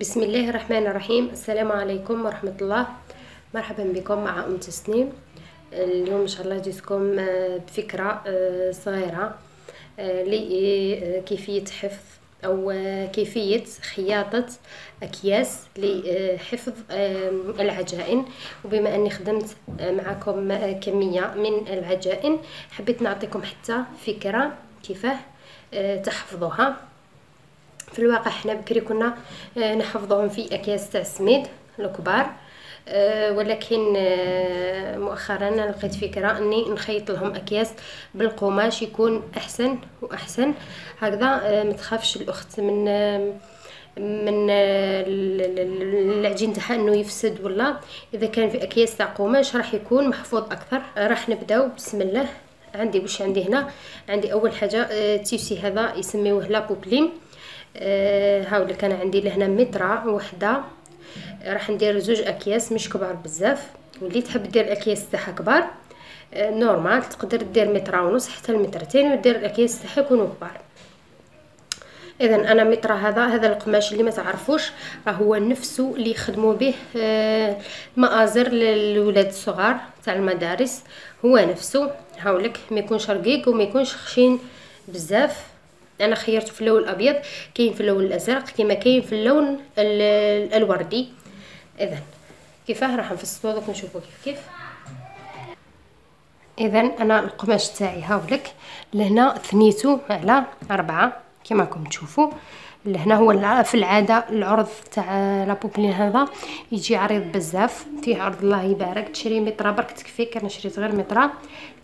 بسم الله الرحمن الرحيم السلام عليكم ورحمة الله مرحبا بكم مع أم تسنيم اليوم إن شاء الله جيتكم بفكرة صغيرة لكيفية حفظ أو كيفية خياطة أكياس لحفظ العجائن وبما أني خدمت معكم كمية من العجائن حبيت نعطيكم حتى فكرة كيفاه تحفظوها في الواقع حنا بكري كنا آه، نحفظهم في أكياس تاع السميد الكبار آه، ولكن آه، مؤخرا لقيت فكرة إني نخيط لهم أكياس بالقماش يكون أحسن وأحسن. هكذا ما تخافش الأخت من من العجين تاعها إنه يفسد ولا. إذا كان في أكياس تاع قماش راح يكون محفوظ أكثر. راح نبداو بسم الله. عندي واش عندي هنا؟ عندي أول حاجة tissu هذا يسميوه la popeline هاولك أنا عندي لهنا مترة وحدة. راح ندير زوج أكياس مش كبار بزاف. واللي تحب دير الأكياس تاعها كبار آه normal تقدر دير متر ونص حتى المترتين ودير الأكياس تاعها يكونوا كبار. اذا أنا متر هذا هذا القماش اللي ما تعرفوش هو نفسه اللي يخدموا به آه مآزر للولاد الصغار تاع المدارس. هو نفسه هاولك ما يكونش رقيق وما يكونش خشين بزاف. أنا خيرت في اللون الأبيض كاين في اللون الأزرق كما كاين في اللون الوردي. اذا كيفاه؟ راح نفصلو دوك نشوفو كيف كيف. اذا أنا القماش تاعي هاولك. لهنا ثنيتو على أربعة كما راكم تشوفوا لهنا هو في العادة العرض تاع لابوبلين هذا. يجي عريض بزاف. فيه عرض الله يبارك. تشري مترا برك تكفيك أنا شريت غير مترا.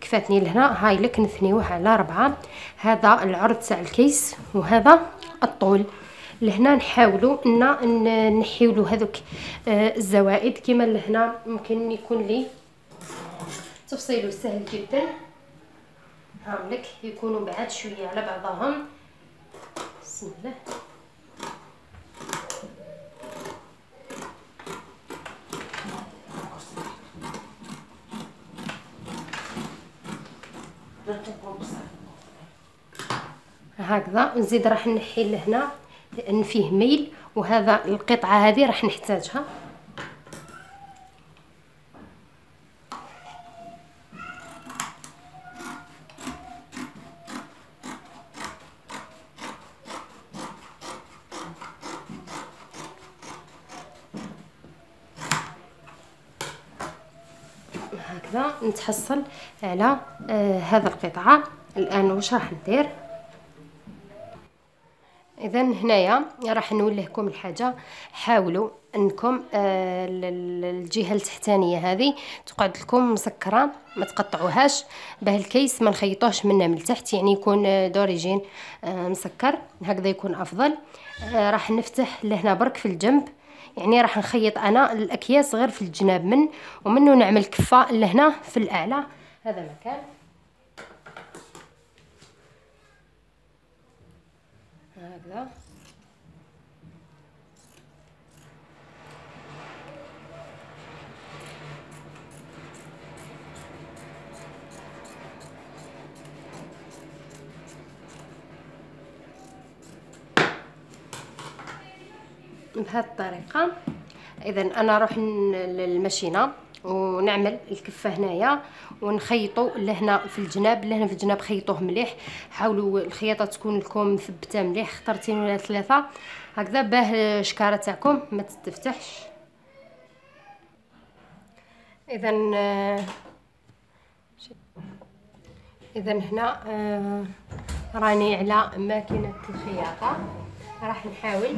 كفاتني لهنا. هاي لك نثنيوه على ربعة. هذا العرض تاع الكيس. وهذا الطول. لهنا نحاولوا إن نحيولو هذوك آه الزوائد. كما لهنا ممكن يكون لي تفصيله سهل جدا. هاولك يكونوا بعاد شوية على بعضهم. بسم الله. هكذا. نزيد راح نحي لهنا لأن فيه ميل وهذا القطعة هذه راح نحتاجها. هكذا نتحصل على آه هذا القطعة. الآن واش راح ندير؟ اذا هنايا راح نقول لكم الحاجة. حاولوا أنكم آه الجهة التحتانية هذه تقعد لكم مسكرة ما تقطعوهاش. باه الكيس ما نخيطوش منه من التحت يعني يكون آه، دوريجين آه مسكر. هكذا يكون أفضل. آه راح نفتح لهنا برك في الجنب. يعني راح نخيط أنا الأكياس غير في الجناب من ومنه نعمل كفة لهنا في الاعلى هذا مكان. هكذا. بهذه الطريقة. اذا أنا نروح للماشينة ونعمل الكفة هنايا ونخيطوا لهنا في الجناب. لهنا في الجناب خيطوه مليح. حاولوا الخياطة تكون لكم مثبتة مليح. اخترتين ولا ثلاثة. هكذا باه الشكارة تاعكم ما تتفتحش اذا اذا هنا آه، راني على ماكينة الخياطة. راح نحاول.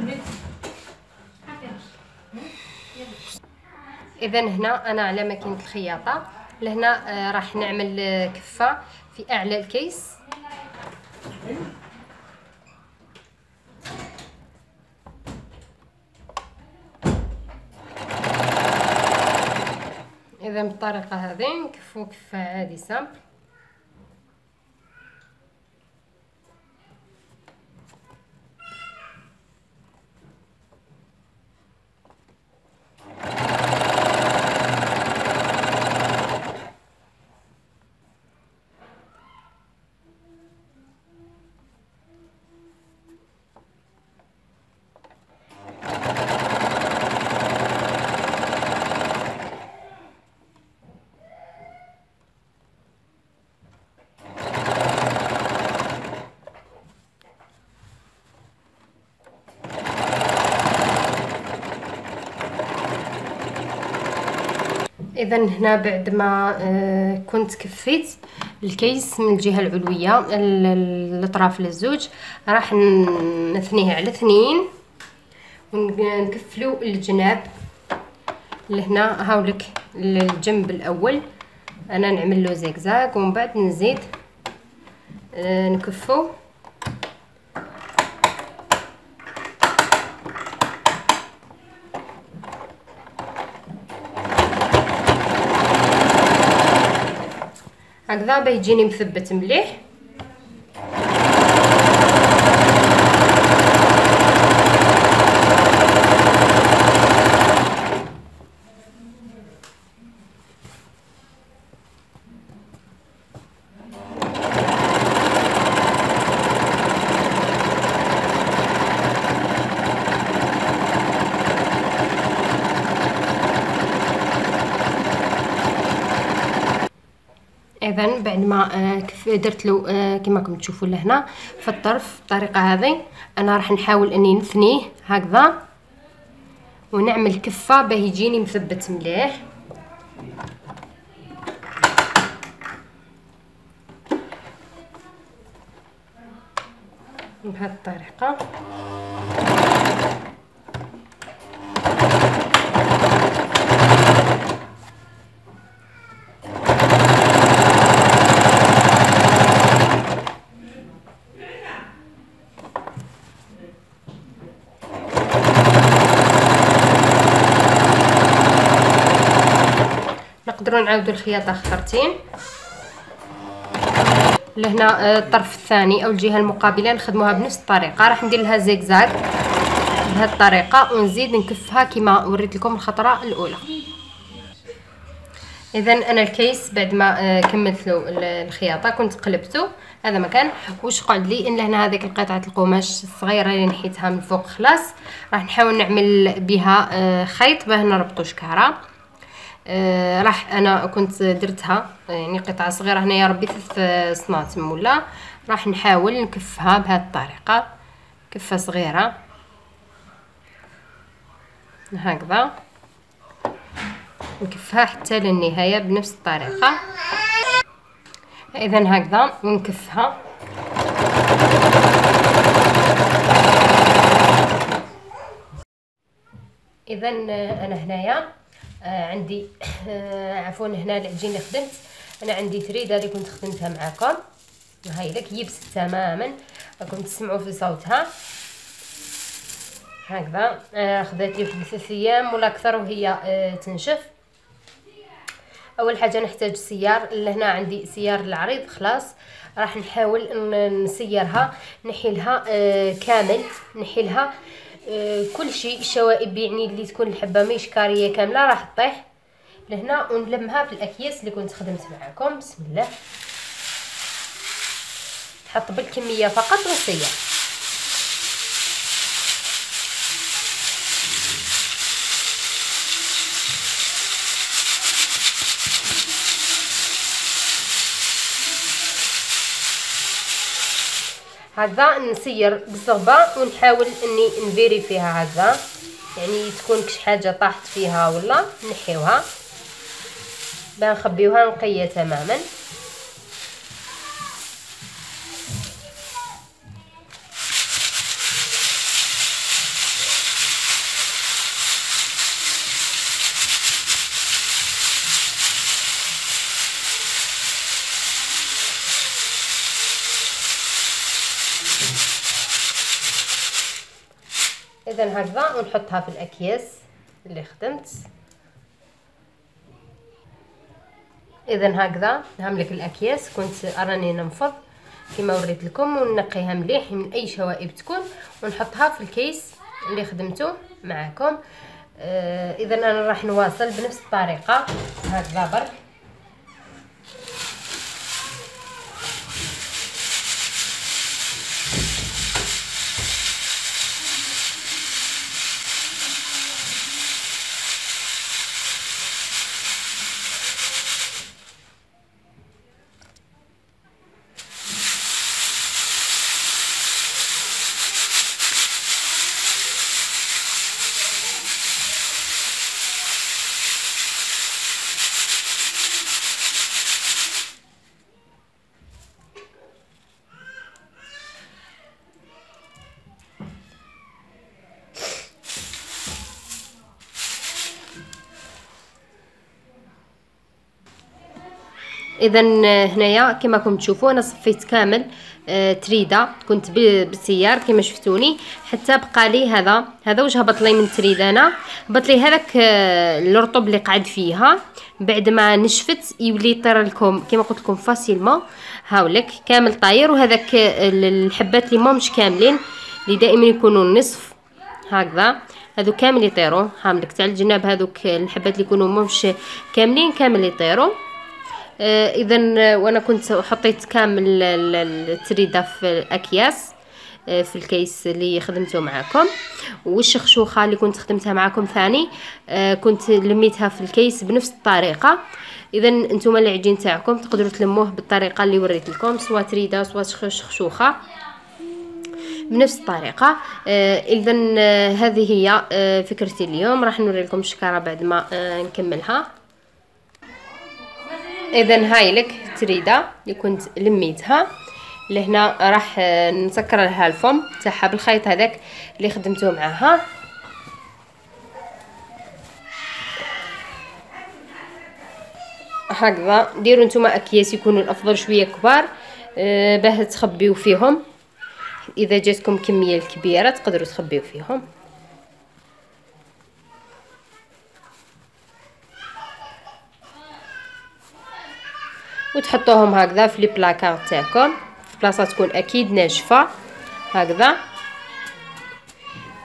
اذا هنا أنا على ماكينة الخياطة. لهنا آه راح نعمل آه، كفة في أعلى الكيس. اذا بالطريقة هذه نكفو كفة عادسه اذا هنا بعد ما آه، كنت كفيت الكيس من الجهة العلوية الأطراف للزوج راح نثنيه على اثنين ونكفلو الجناب لهنا هاولك الجنب الأول. أنا نعمل له زيكزاك ومن بعد نزيد آه، نكفو. هكذا بيجيني مثبت مليح. اذا بعد ما آه، درت له آه، كما راكم تشوفوا لهنا في الطرف بالطريقة هذه أنا راح نحاول إني نثنيه هكذا ونعمل كفة باه يجيني مثبت مليح. بهذه الطريقة. نقدروا نعاودوا الخياطة خطرتين لهنا آه، الطرف الثاني أو الجهة المقابلة نخدموها بنفس الطريقة. راح ندير لها زيكزاك بهذه الطريقة ونزيد نكفها كما وريت لكم الخطرة الأولى. إذا أنا الكيس بعد ما آه، كملت له الخياطة كنت قلبته هذا مكان. واش قعد لي؟ إن لهنا هذيك القطعة القماش الصغيرة اللي نحيتها من فوق خلاص. راح نحاول نعمل بها آه، خيط باه نربطو شكارة. آه راح أنا كنت درتها يعني قطعه صغيرة هنايا ربي ثلاث سناتم ولا راح نحاول نكفها بهذه الطريقة كفة صغيرة. هكذا. نكفها حتى للنهاية بنفس الطريقة. اذا هكذا ونكفها اذا أنا هنايا. آه عندي آه عفوا هنا العجين اللي خدمت. أنا عندي تريده اللي كنت خدمتها معكم. هاي لك يبست تماما. راكم تسمعوا في صوتها. هكذا. آه خدات لي ثلاثة أيام ولا أكثر وهي آه تنشف. أول حاجة نحتاج سيار. لهنا عندي سيار العريض خلاص. راح نحاول نسيرها نحيلها آه كامل. نحيلها. آه كل شيء الشوائب يعني اللي تكون الحبة مش كاريه كاملة راح تطيح لهنا ونلمها في الأكياس اللي كنت خدمت معكم بسم الله. تحط بالكمية فقط وسير هذا نسير بالزغبه ونحاول إني نفيري فيها هذا. يعني تكون كش حاجة طاحت فيها ولا نحيوها. بنخبيوها نقية تماما. إذا هكذا ونحطها في الأكياس اللي خدمت. إذا هكذا نهملك الأكياس كنت راني ننفض كما وريت لكم ونقيها مليح من أي شوائب تكون ونحطها في الكيس اللي خدمته معكم. آه إذا أنا راح نواصل بنفس الطريقة. هكذا برك. اذا هنايا كما راكم تشوفوا أنا صفيت كامل آه تريده كنت بالسيار كما شفتوني. حتى بقى لي هذا هذا واش هبط لي من تريده أنا. هبط لي هذاك آه الرطب اللي قعد فيها. بعد ما نشفت يولي يطير لكم كما قلت لكم فاسيلمون. هاولك كامل طاير. وهذاك الحبات اللي مش كاملين اللي دائما يكونوا نصف. هكذا. هذو كامل يطيروا. هاملك تاع الجناب هذوك الحبات اللي يكونوا مش كاملين كامل يطيروا. آه اذا وأنا كنت حطيت كامل التريدة في الأكياس آه في الكيس اللي خدمته معاكم والشخشوخه اللي كنت خدمتها معاكم ثاني؟ آه كنت لميتها في الكيس بنفس الطريقة. اذا نتوما العجين تاعكم تقدروا تلموه بالطريقة اللي وريت لكم سواء تريدة سواء شخشوخة. بنفس الطريقة. آه اذا آه هذه هي آه فكرتي اليوم. راح نوري لكم الشكارة بعد ما آه نكملها. اذا هاي لك تريده اللي كنت لميتها لهنا راح نسكر لها الفم تاعها بالخيط هذاك اللي خدمته معاها. هكذا ديروا نتوما أكياس يكونوا الأفضل شوية كبار آه باه تخبيو فيهم. إذا جاتكم كمية كبيرة تقدروا تخبيو فيهم. وتحطوهم هكذا في les placards تاعكم. بلاصة تكون أكيد ناشفة. هكذا.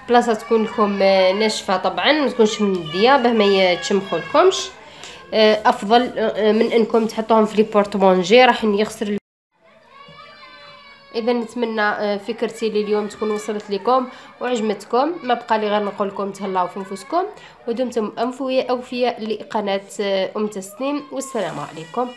بلاصة تكون لكم ناشفة طبعا ما تكونش منديه باه ما يتشمخوا لكمش أفضل من إنكم تحطوهم في les porte-manger راح يخسر إذا نتمنى آه، فكرتي لليوم تكون وصلت لكم وعجبتكم. ما بقى لي غير نقول لكم تهلاو في انفسكم ودمتم انفويه أوفياء لقناة آه، أم تسنيم والسلام عليكم.